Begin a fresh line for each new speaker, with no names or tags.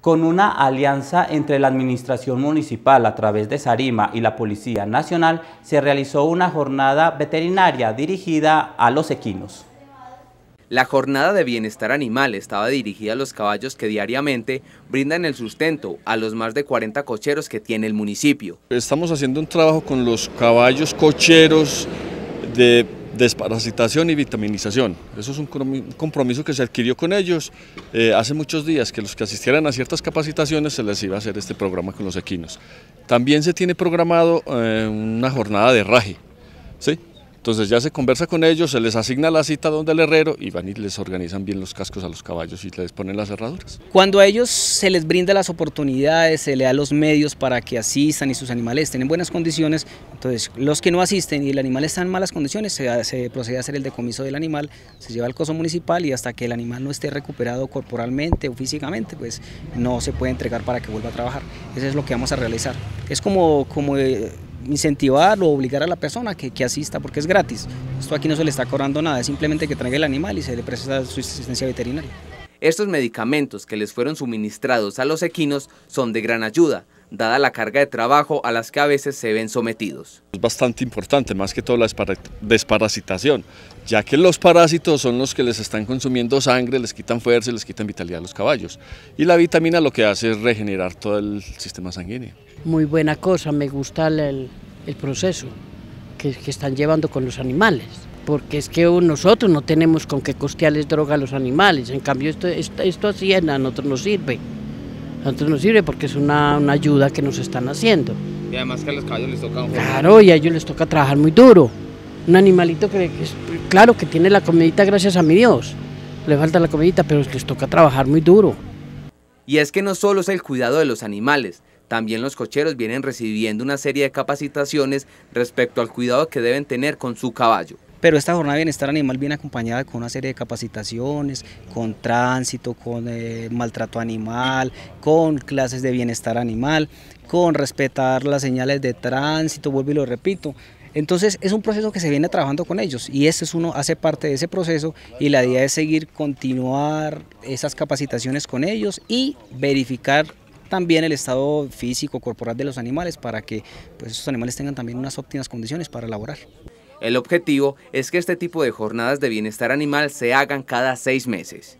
Con una alianza entre la Administración Municipal a través de Sarima y la Policía Nacional, se realizó una jornada veterinaria dirigida a los equinos.
La jornada de bienestar animal estaba dirigida a los caballos que diariamente brindan el sustento a los más de 40 cocheros que tiene el municipio.
Estamos haciendo un trabajo con los caballos cocheros de desparasitación y vitaminización. Eso es un compromiso que se adquirió con ellos eh, hace muchos días, que los que asistieran a ciertas capacitaciones se les iba a hacer este programa con los equinos. También se tiene programado eh, una jornada de raje, ¿sí? Entonces ya se conversa con ellos, se les asigna la cita donde el herrero y van y les organizan bien los cascos a los caballos y les ponen las cerraduras.
Cuando a ellos se les brinda las oportunidades, se le da los medios para que asistan y sus animales estén en buenas condiciones, entonces los que no asisten y el animal está en malas condiciones, se, procede a hacer el decomiso del animal, se lleva al coso municipal y hasta que el animal no esté recuperado corporalmente o físicamente, pues no se puede entregar para que vuelva a trabajar. Eso es lo que vamos a realizar. Es como, como eh, incentivar o obligar a la persona que, que, asista porque es gratis. Esto aquí no se le está cobrando nada, es simplemente que traiga el animal y se le presta su asistencia veterinaria.
Estos medicamentos que les fueron suministrados a los equinos son de gran ayuda, dada la carga de trabajo a las que a veces se ven sometidos.
Es bastante importante, más que todo la desparasitación, ya que los parásitos son los que les están consumiendo sangre, les quitan fuerza y les quitan vitalidad a los caballos. Y la vitamina lo que hace es regenerar todo el sistema sanguíneo.
Muy buena cosa, me gusta el, proceso que, están llevando con los animales porque es que nosotros no tenemos con qué costearles droga a los animales, en cambio esto, esto, esto así a nosotros nos sirve. Nosotros nos sirve porque es una, ayuda que nos están haciendo.
Y además que a los caballos les toca...
Claro, y a ellos les toca trabajar muy duro. Un animalito que, es, claro, que tiene la comidita gracias a mi Dios. Le falta la comidita, pero les toca trabajar muy duro.
Y es que no solo es el cuidado de los animales, también los cocheros vienen recibiendo una serie de capacitaciones respecto al cuidado que deben tener con su caballo.
Pero esta jornada de bienestar animal viene acompañada con una serie de capacitaciones, con tránsito, con eh, maltrato animal, con clases de bienestar animal, con respetar las señales de tránsito, vuelvo y lo repito. Entonces es un proceso que se viene trabajando con ellos y este es uno hace parte de ese proceso y la idea es seguir continuar esas capacitaciones con ellos y verificar también el estado físico corporal de los animales para que pues, estos animales tengan también unas óptimas condiciones para laborar.
El objetivo es que este tipo de jornadas de bienestar animal se hagan cada seis meses.